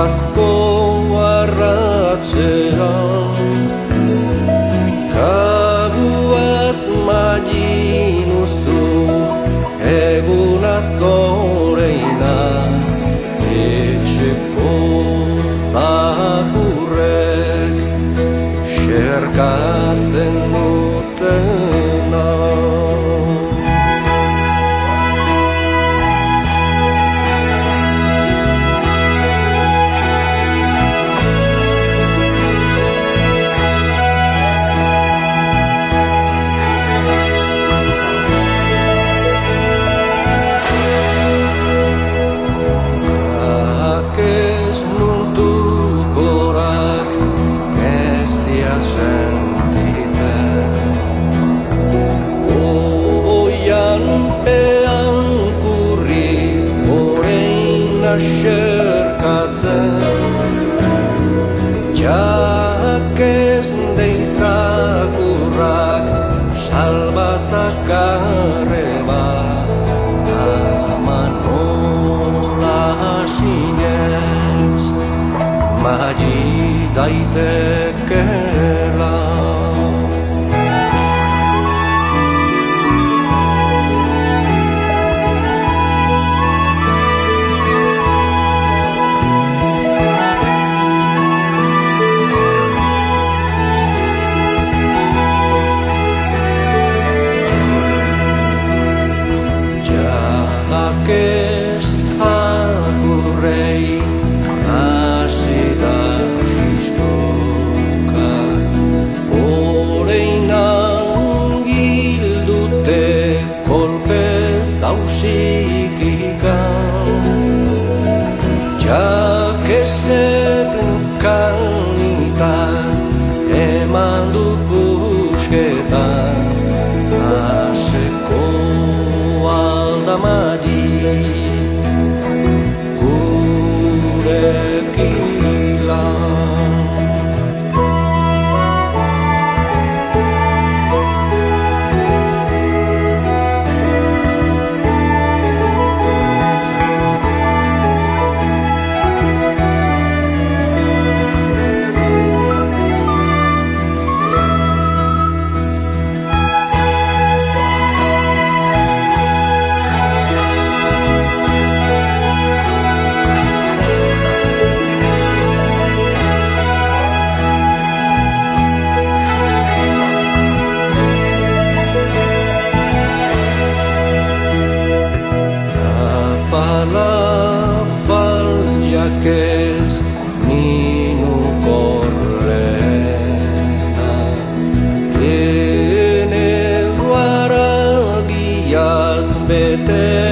Pasko arratxean Kaguaz maginuzu Eguna zoreina Etxeko zakurrek Xerkatzen dutena orein aserkatzen Jak ez deizakurrak salbazakarreba Aman nola hasinez Magi daite Kang é Kang Εντάξει.